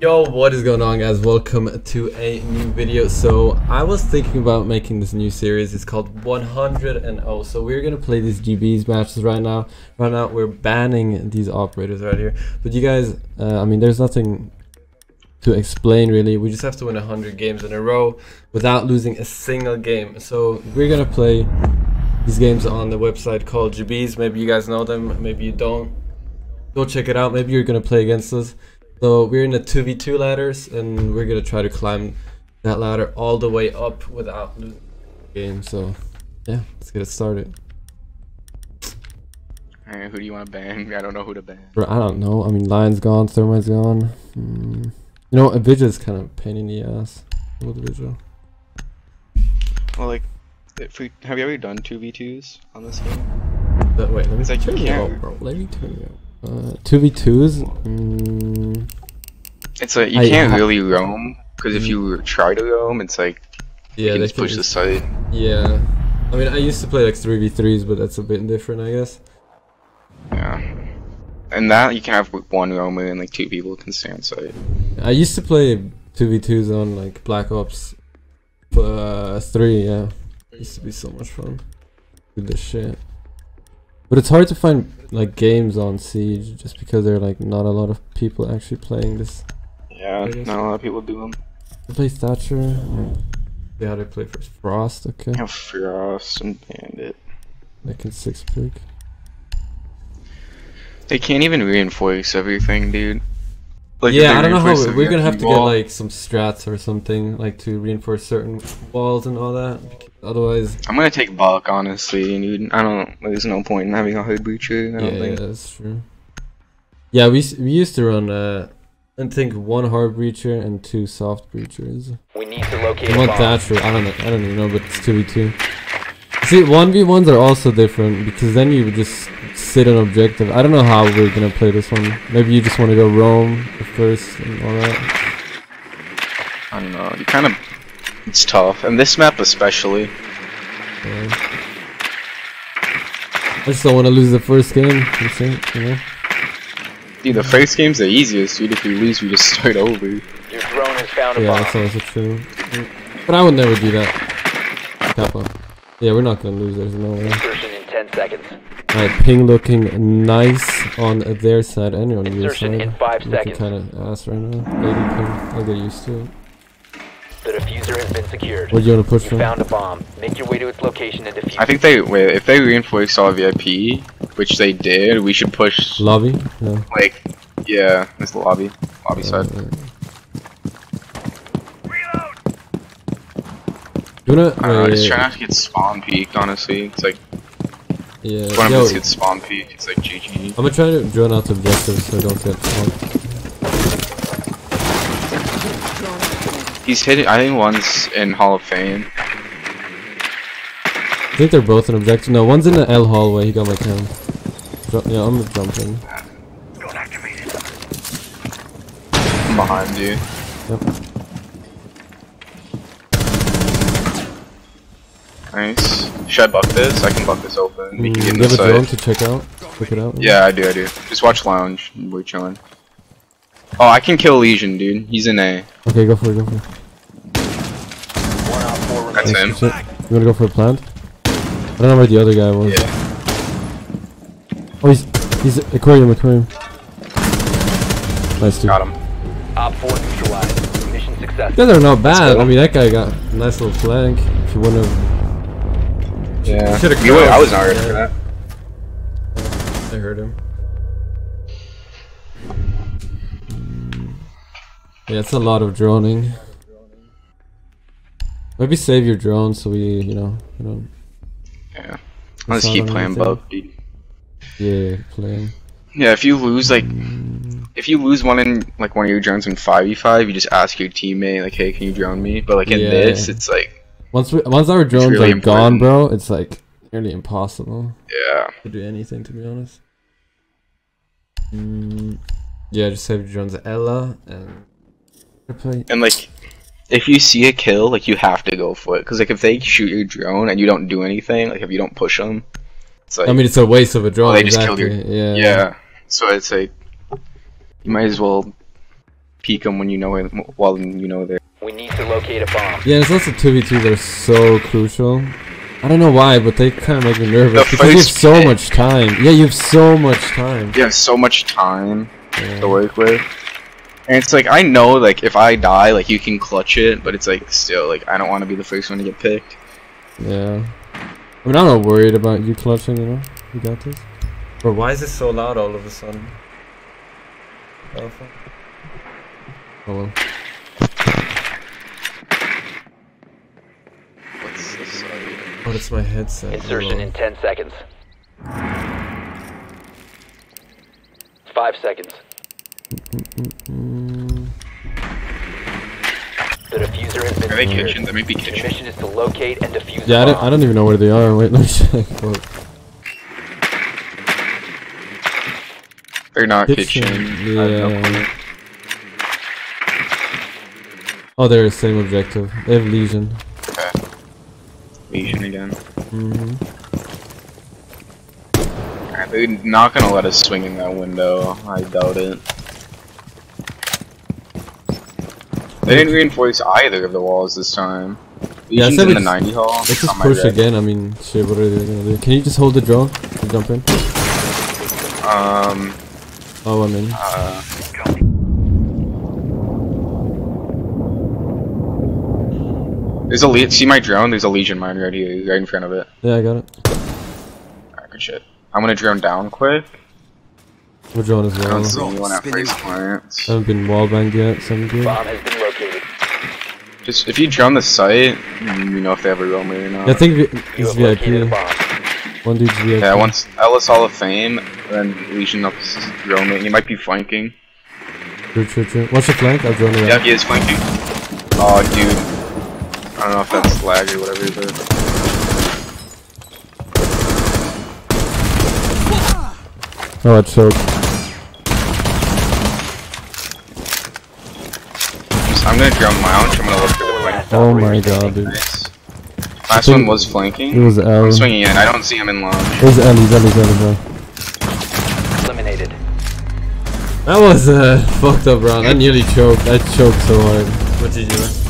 Yo, what is going on guys? Welcome to a new video. So I was thinking about making this new series. It's called 100 and 0. So we're gonna play these GBs matches right now. Right now we're banning these operators right here. But you guys, uh, I mean, there's nothing to explain really. We just have to win 100 games in a row without losing a single game. So we're gonna play these games on the website called GBs. Maybe you guys know them, maybe you don't. Go check it out. Maybe you're gonna play against us. So we're in the 2v2 ladders and we're gonna try to climb that ladder all the way up without losing the game. So yeah, let's get it started. Alright, who do you want to ban? I don't know who to ban. Bro, I don't know. I mean, Lion's gone, Thermite's gone. Hmm. You know, a Vigil's kind of a pain in the ass. What Vigil? Well, like, if we have you ever done two v twos on this game? But wait, let me It's like turn you out, bro. Let me turn you out. Uh, 2v2s? Mm, It's like you I- can't I- really roam because if you try to roam, it's like yeah, you can they just push the site. Yeah. I mean, I used to play like 3v3s, but that's a bit different, I guess. Yeah, and that you can have one roamer and like two people can stay on site. I used to play 2v2s on like Black Ops uh, 3, yeah. Used to be so much fun. With this shit. But it's hard to find like games on Siege just because there are like not a lot of people actually playing this. Yeah, not a lot of people do them. They play Thatcher. Yeah, they play first Frost, okay. You have Frost and Bandit. They can six pick. They can't even reinforce everything, dude. Like, yeah, I don't know how we- the we're gonna have to get like some strats or something like to reinforce certain walls and all that. Otherwise, I'm gonna take Buck, honestly, dude. I don't. There's no point in having a hood breacher. I yeah, don't think. that's true. Yeah, we we used to run uh, I think one hard breacher and two soft breachers. We need to locate a One bomb. Thatcher, I don't know, I don't even know, but it's two v two. See, one v ones are also different because then you would just sit an objective. I don't know how we're gonna play this one. Maybe you just want to go roam first and all that. I don't know. You kind of. It's tough, and this map especially. Yeah. I just don't want to lose the first game. You think, you know? Dude, the first game's the easiest, dude. If we lose, we just start over. Your drone has found a Yeah, bomb. that's also true. But I would never do that. Kappa. Yeah, we're not gonna lose. There's no way. Insertion in 10 seconds. Alright, ping looking nice on their side and on your Insertion side. in five Looking seconds. kind of ass right now. 80 ping. I'll get used to it. The diffuser has been secured. What do you want to push You from? found a bomb. Make your way to its location and defuse. I think they wait. If they reinforce all VIP, which they did, we should push. Lobby? Yeah. Like, yeah, it's the lobby, lobby side. Uh, You wanna? I don't know. wait, Just try not to get spawn peaked. Honestly, it's like yeah. one of Yo, us gets spawn peaked. It's like GG. I'm gonna try to drone out the objectives so I don't get swamped. He's hitting. I think one's in Hall of Fame. I think they're both in objective. No, one's in the L hallway. He got my cam. Yeah, I'm jumping. I'm behind you. Yep. Nice. Should I buck this? I can buck this open. We Mm, can you get in have the a drone site. to check out? Check it out? Yeah, I do. I do. Just watch lounge. We're chilling. Oh, I can kill Lesion, dude. He's in A. Okay, go for it, go for it. One out four That's him. You wanna go for a plant? I don't know where the other guy was. Yeah. Oh, he's he's aquarium, aquarium. Nice dude. Got him. Op 4 neutralized. Mission You successful. guys are not bad. I mean, that guy got a nice little flank. If you wouldn't have, Yeah. Should've You would- I was not ready for that. I heard him. Yeah, it's a lot of droning. Maybe save your drone so we, you know, you know, Yeah. I'll just keep playing anything. bug, dude. yeah, playing. Yeah, if you lose like if you lose one in like one of your drones in five v five, you just ask your teammate like, "Hey, can you drone me?" But like in Yeah. this, it's like, Once we, once our drones really are gone, bro, it's like nearly impossible yeah, to do anything. To be honest. Mm, yeah, just save your drones, Ella, and and like if you see a kill, like you have to go for it, because like if they shoot your drone and you don't do anything, like if you don't push them, it's like I mean, it's a waste of a drone. they just killed exactly. your- Yeah. yeah. So it's like you might as well peek them when you know it, while you know they're. We need to locate a bomb. Yeah, it's also 2v2 that are so crucial. I don't know why, but they kind of make me nervous The because you have so pick. much time. Yeah, you have so much time. You have so much time Yeah. to work with. And it's like I know like if I die like you can clutch it, but it's like still like I don't want to be the first one to get picked. Yeah. I mean, I'm not worried about you clutching, you know? You got this. Bro, why is it so loud all of a sudden? Oh, fuck. Oh well. What's this? uh, Oh, that's my headset. Insertion Oh. in 10 seconds. Five seconds. Mm, The diffuser has been Are they secured. kitchen? They might be Your kitchen. mission is to locate and defuse yeah, I a don't. I don't even know where they are. Wait, let me check. Hold. They're not Kitchen, kitchen. I have no yeah. Oh, they're the same objective. They have Lesion. Okay. Lesion again. hmm Alright, They're not gonna let us swing in that window. I doubt it. They didn't reinforce either of the walls this time. Yeah, I Lesion's said in the 90 hall. Let's just push red. again. I mean, shit, what are they gonna do? Can you just hold the drone and jump in? Um, Oh, I'm in. uh, there's a le- see my drone. There's a Lesion mine right here, right in front of it. Yeah, I got it. Alright, good shit. I'm gonna drone down quick. We're drone as I don't see anyone at first glance. I haven't been wallbanged yet, so I'm good. Bomb has been located. Just if you drone the site, you know if they have a roamer or not. Yeah, I think vi- it's have located VIP. One dude's VIP. Yeah, once Ellis Hall of Fame, then Lesion up roaming. He might be flanking. True, true, true. Watch the flank. I'll drone Yeah, he is flanking. Oh, dude. I don't know if that's lag or whatever, but Oh, I choked. I'm gonna drone lounge. I'm gonna look for the flank. Oh my god, dude. Nice. Last one was flanking. It was L. I'm swinging in. I don't see him in lounge. There's Ellie, Ellie, Ellie, bro. Eliminated. That was uh, fucked up round. I nearly choked. I choked so hard. What did you do?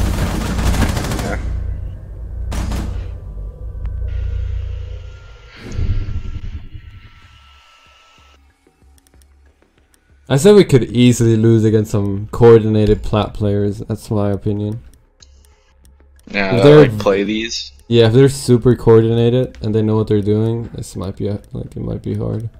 I said we could easily lose against some coordinated plat players. That's my opinion. Yeah, that, there- like play these. Yeah, if they're super coordinated and they know what they're doing, this might be a, like it might be hard.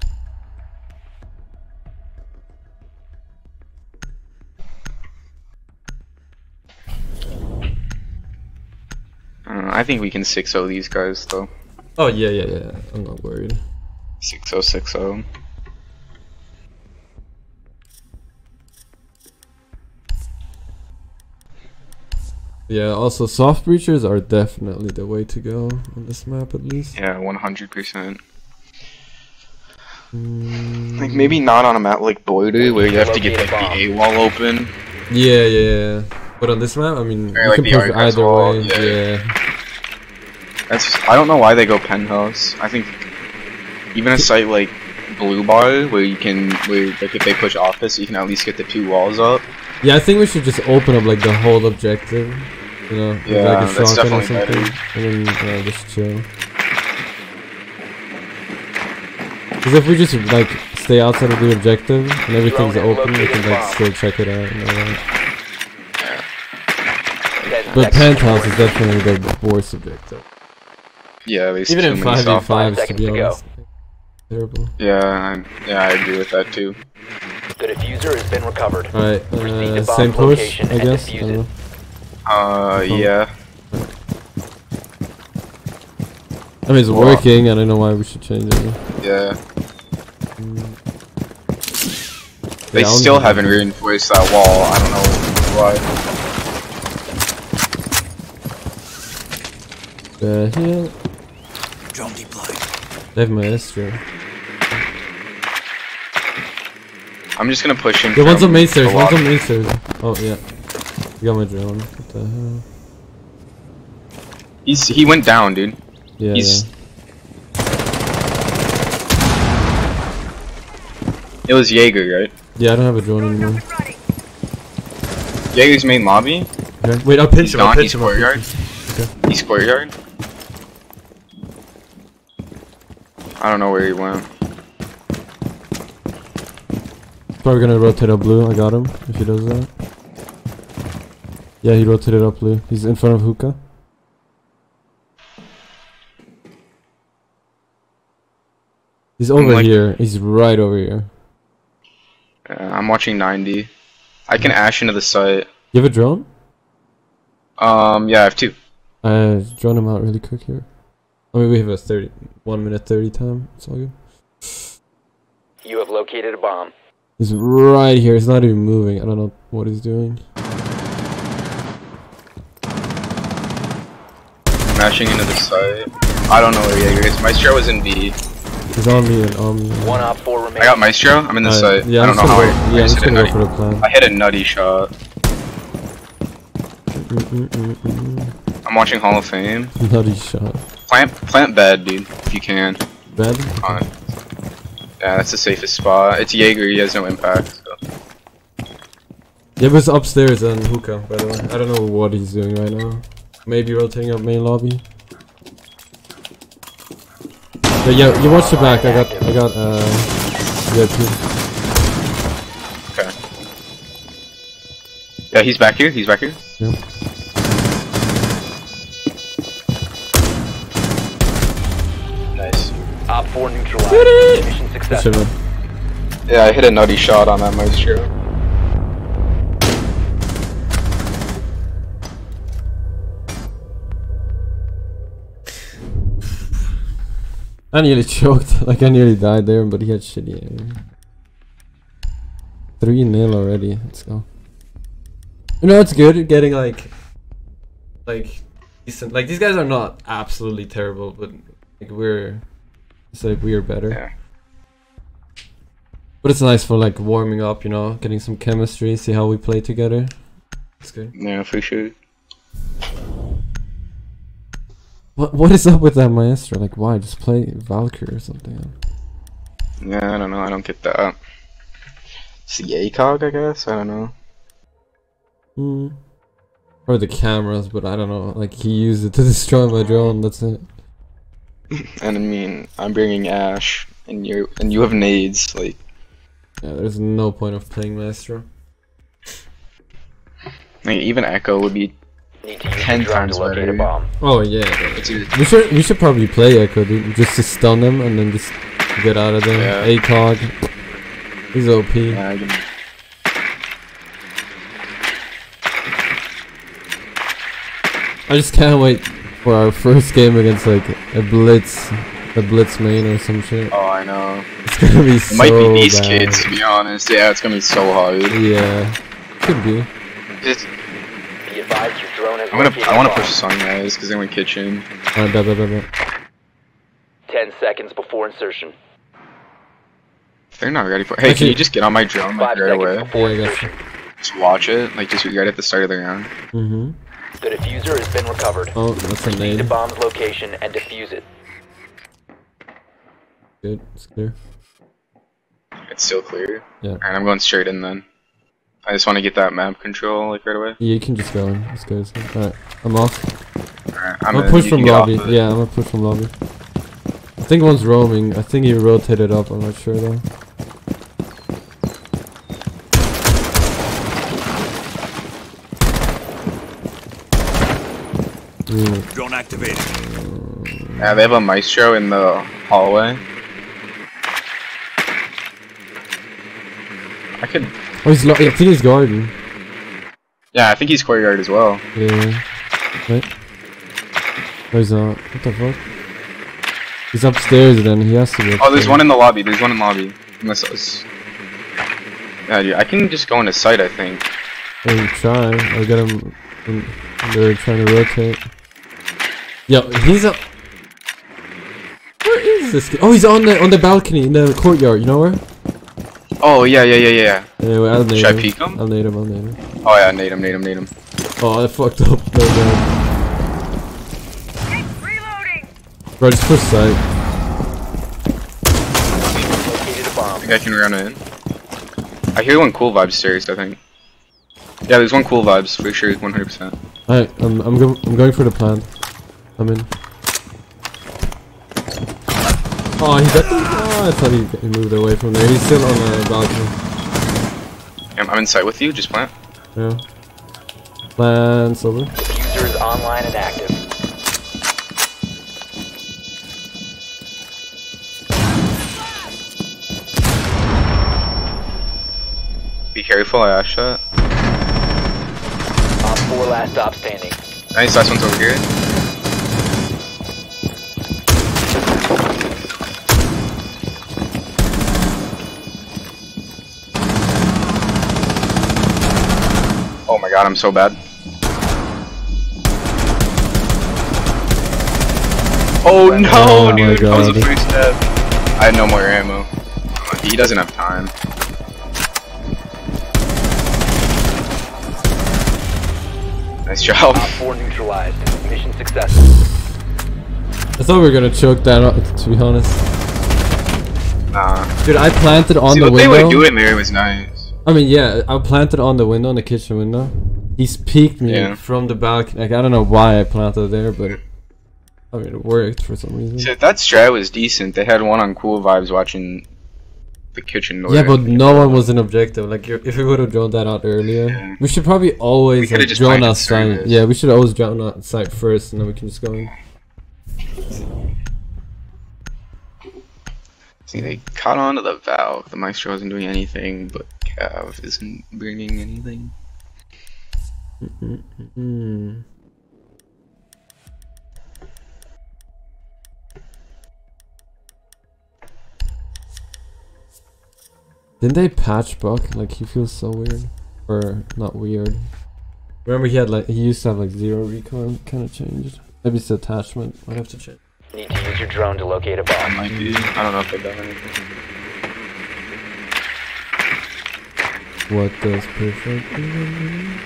Uh, I think we can 6-0 these guys though. Oh yeah, yeah, yeah. I'm not worried. 6-0, 6-0. Yeah. Also, soft breachers are definitely the way to go on this map, at least. Yeah, 100%. Mm, Like maybe not on a map like Border where you have to get like the A wall open. Yeah, yeah. But on this map, I mean, Or you like can the push archives either wall, way. yeah. yeah. That's I don't know why they go penthouse. I think even a site like Blue Bar where you can where like if they push office you can at least get the two walls up. Yeah, I think we should just open up like the whole objective. You know, with, Yeah, like a that's shotgun or definitely something, and then uh, just chill. Because if we just like stay outside of the objective and everything's open, we can like still check it out. And all that. Ten But penthouse is remaining. definitely the worst objective. Yeah, there's Even too in five v soft- fives, to seconds be to Terrible. Yeah, I, yeah, I agree with that too. The diffuser has been recovered. Alright, uh, same push, location I and guess. I defuse don't it. know. Uh, yeah. I mean, it's Well- working. I don't know why we should change it. Yeah. Mm. They Yeah, still haven't reinforced that wall. I don't know why. The hell? Drone deployed. They have maestro. I'm just gonna push him. Yeah, one's on main stairs. the One's on lobby. main stairs. Oh yeah. Got my drone. What the hell? He's he went down, dude. Yeah. He's- yeah. It was Jaeger, right? Yeah, I don't have a drone anymore. Jaeger's main lobby. Okay. Wait, I'll pinch He's him. I'll gone. pinch He's him. I'll pinch courtyard. him. He's courtyard. I don't know where he went. Probably gonna rotate up blue. I got him if he does that. Yeah, he rotated up blue. He's in front of hookah. He's over like- here. He's right over here. Uh, I'm watching 90. I can ash into the site. You have a drone? Um, yeah, I have two. Uh, drone him out really quick here. I mean, we have a 30, 1 minute 30 time. It's all good. You have located a bomb. He's right here. He's not even moving. I don't know what he's doing. Mashing into the site. I don't know where Jaeger is. Maestro was in B. He's on me and on me. One op four remaining. I got Maestro. I'm in the Uh, site. yeah, I don't know how go, I, yeah, I just just hit a gonna go nutty. for the plan. I hit a nutty shot. Mm, mm, mm, mm, I'm watching Hall of Fame. Nutty shot. Plant, plant bed, dude, if you can. Bed. On. Yeah, that's the safest spot. It's Jaeger. He has no impact. So. Yeah, but it's upstairs and hookah, by the way. I don't know what he's doing right now. Maybe rotating up main lobby. But yeah, you watch the back. I got, I got, uh, VIP. Okay. Yeah, he's back here. He's back here. Yeah. Nice. Op four neutralized. Mission Good successful. shit. Yeah, I hit a nutty shot on that Maestro. I nearly choked. Like, I nearly died there, but he had shitty aim. 3 nil already. Let's go. You know, it's good getting, like, like, decent. Like, these guys are not absolutely terrible, but, like, we're, it's like, we're better. Yeah. But it's nice for, like, warming up, you know, getting some chemistry, see how we play together. It's good. Yeah, for sure. What, what is up with that maestro? Like, why? Just play Valkyrie or something. Yeah, I don't know. I don't get that. It's the ACOG, I guess. I don't know. Hmm. Or the cameras, but I don't know. Like, he used it to destroy my drone, that's it. And I mean, I'm bringing Ash, and you and you have nades. Like, Yeah, there's no point of playing Maestro. like even Echo would be. Need to use Ten your drone times to locate better. a bomb. Oh, yeah. yeah. It's either, We should we should probably play Echo, dude. Just to stun them and then just get out of there. Yeah. ACOG. He's OP. yeah, I I just can't wait for our first game against like a Blitz, a Blitz main or some shit. oh, I know. It's gonna be It so might be these bad. kids, to be honest. Yeah, it's gonna be so hard. Yeah, could be. It's, Be advised your drone has I'm gonna. located I a want to bomb. push Sunrise because they went kitchen. Uh, da, da, da, da. Ten seconds before insertion. They're not ready for. Hey, can you just get on my drone like right away? before Yeah, I got insertion. Just watch it, like just right at the start of the round. Mm-hmm. The diffuser has been recovered. Oh, that's a Proceed to nade. bomb's location and defuse it. Good, it's clear. It's still clear. Yeah. Alright, I'm going straight in then. I just want to get that map control like right away. Yeah, you can just go in. Let's go. Alright, I'm off. Alright, I'm I'm gonna in. push from can get off lobby. of. Yeah, I'm gonna push from lobby. I think one's roaming. I think he rotated up. I'm not sure though. Mm, Drone activated. Yeah, they have a maestro in the hallway. I could. Oh, he's. Lo- I think he's garden. Yeah, I think he's courtyard as well. Yeah. Wait. Oh, he's not. What the fuck? He's upstairs then. He has to be. Oh, there's one in the lobby. There's one in the lobby. Unless was. Yeah, dude, I can just go into sight. I think. Oh, I mean, try. I get him. When they're trying to rotate. Yo, he's up. Where is this? Kid? Oh, he's on the on the balcony in the courtyard. You know where? Oh yeah, yeah, yeah, yeah. Anyway, I'll nade Should I him. peek him? I'll nade him. I'll nade him. Oh yeah, need him, need him, need him. Oh, I fucked up. No, no. Bro, just push a I think I can run in. I hear one cool vibe stairs. I think. Yeah, there's one cool vibes for sure, 100%. Alright, I'm I'm go I'm going for the plan. I'm in. Oh, he got the. I thought he, he moved away from there. He's still on the balcony. I'm, I'm inside with you, just plant. Yeah. Plants over. User is online and active. Be careful, I ash that. Op 4 last stop standing. Nice, last one's over here. Oh my god, I'm so bad. Oh no, Oh my dude, I was the God. first step. I had no more ammo. He doesn't have time. Nice job. Op 4 neutralized. Mission successful. I thought we were gonna choke that up, to be honest. Nah. Dude, I planted on See, the what they window. were doing there was nice. I mean, yeah, I planted on the window, on the kitchen window. He's peeked me Yeah. from the balcony. Like, I don't know why I planted there, but I mean, it worked for some reason. If that strat was decent, they had one on Cool Vibes watching the kitchen door. Yeah, but no one was an objective. Like, if we would have drawn that out earlier, Yeah. we should probably always like, drawn outside. Yeah, we should always drawn outside first, and then we can just go in. See, they caught on to the Valve. The Maestro wasn't doing anything, but Cav isn't bringing anything. Hmm. Didn't they patch Buck? Like he feels so weird, or not weird. Remember he had like he used to have like zero recon. Kind of changed. Maybe it's the attachment. Might have to check. Need to use your drone to locate a That bomb. might be. I don't know if they've done anything. What does perfect? mean?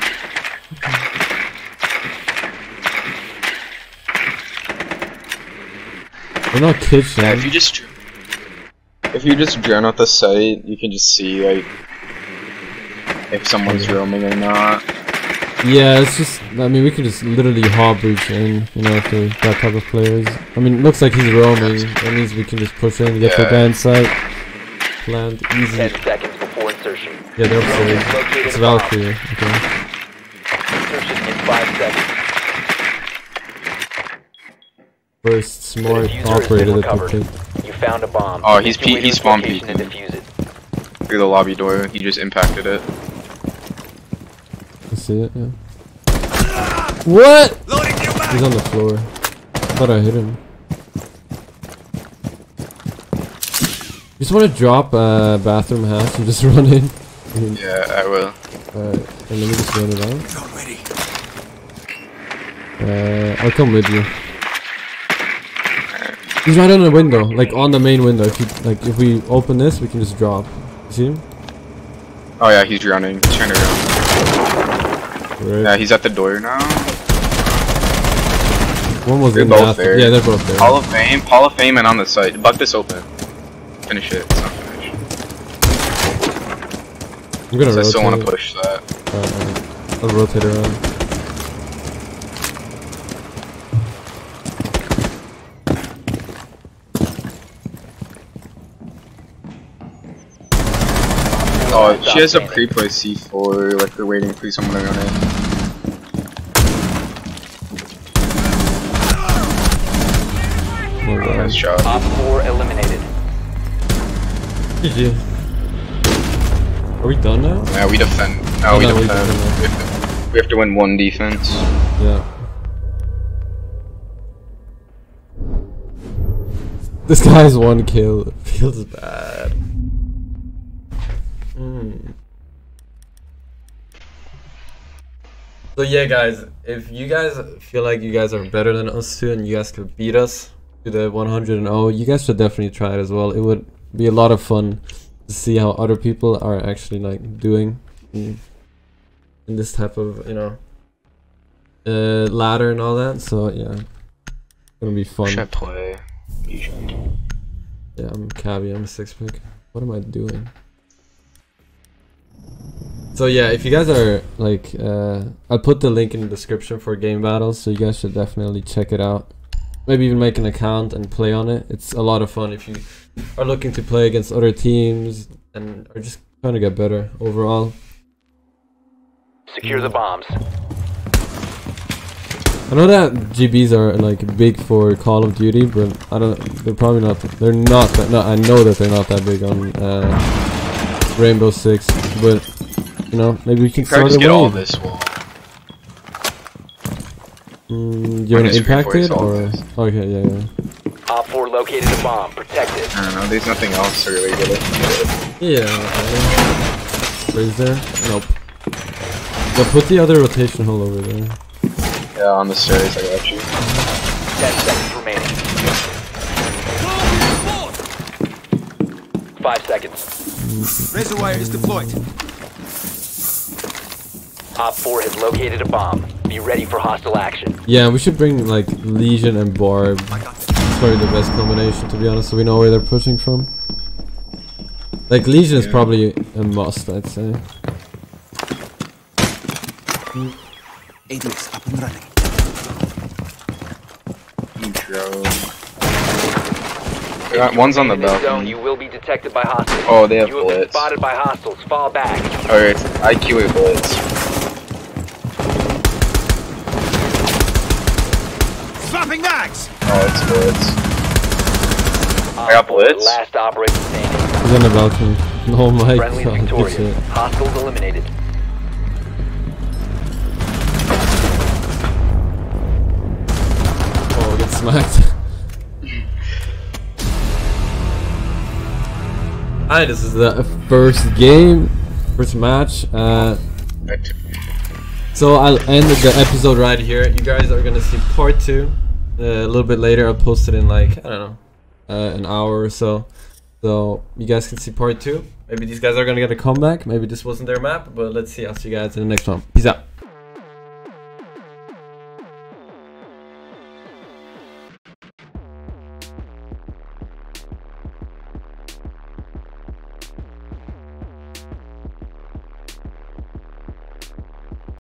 We're not kitchen. Yeah, if you just if you just drone out the site, you can just see like if someone's roaming or not. Yeah, it's just. I mean, we could just literally hard breach in, you know, if they're that type of players. I mean, it looks like he's roaming. That means we can just push in, and get the Yeah. guy inside, land easy. 10 seconds before insertion. Yeah, they're Drone upstairs. It's a bomb. Valkyrie. Okay. Insertion in 5 seconds. First smart diffuser operator that recovered. we picked. You found a bomb. Oh, he's Make your pe- way to he's its spawn location and peeking. defuse it. Through the lobby door, he just impacted it. I see it. Yeah. What? He's on the floor. Thought I hit him. You just want to drop uh, bathroom hatch and just run in. I Yeah, I will. Alright, and let me just run around. out. Drone ready. Uh, I'll come with you. He's right on the window, like on the main window. If you, like, if we open this, we can just drop. You see him? Oh yeah, he's running. He's trying to run. Right. Yeah, he's at the door now. One was They're in the both bathroom. there. Yeah, they're both there. Hall of Fame, Hall of Fame, and on the site. Buck this open. Finish it. It's not finished. I'm gonna So I still want to push that. Uh, I'll rotate around. Oh, she has a pre-play C4, like they're waiting for someone to run in. Oh, Nice job. Op 4 eliminated. GG. Are we done now? Yeah, we defend. No, Oh, we no, we defend. defend. We have, to, we have to win one defense. Yeah. This guy's one kill. It feels bad. Hmm. So yeah, guys, if you guys feel like you guys are better than us too, and you guys could beat us to the 100 and 0, you guys should definitely try it as well. It would be a lot of fun to see how other people are actually like doing in, in this type of you know uh, ladder and all that. So yeah, it's gonna be fun. Should I play? Usually. Yeah, I'm Cabby. I'm a six pick. What am I doing? So yeah, if you guys are like, uh, I'll put the link in the description for game battles, so you guys should definitely check it out. Maybe even make an account and play on it. It's a lot of fun if you are looking to play against other teams and are just trying to get better overall. Secure the bombs. I know that GBs are like big for Call of Duty, but I don't. They're probably not. They're not that. No, I know that they're not that big on uh, Rainbow Six, but you know maybe we can start just get all wave. this wall. Mm, you want Minus to impact it or? this. Okay, yeah, yeah. Op 4 located a bomb. Protect it. I don't know. There's nothing else to really get it. Yeah. Where is there? Nope. Yeah, put the other rotation hole over there. Yeah, on the stairs. I got you. 10 seconds remaining. 5 seconds. Razor wire is deployed. Op 4 has located a bomb. Be ready for hostile action. Yeah, we should bring like Lesion and Barb. I got this. It's probably the best combination to be honest, so we know where they're pushing from. Like Lesion is Yeah. probably a must, I'd say. ADS up and running. Intro. I got one's on the In this zone, balcony. you will be detected by hostiles. Oh, they have You have been bullets. spotted by hostiles. Fall back. Alright, IQ it bullets. Swapping mags! Oh, it's bullets. Op got 4, bullets. Last operator standing. He's on the balcony. Oh my Friendly god, good victorious. shit. Hostiles eliminated. Oh, get smacked. Alright, this is the first game, first match. Uh, so I'll end the episode right here. You guys are gonna see part two uh, a little bit later. I'll post it in like I don't know, uh, an hour or so. So you guys can see part two. Maybe these guys are gonna get a comeback. Maybe this wasn't their map, but let's see. I'll see you guys in the next one. Peace out.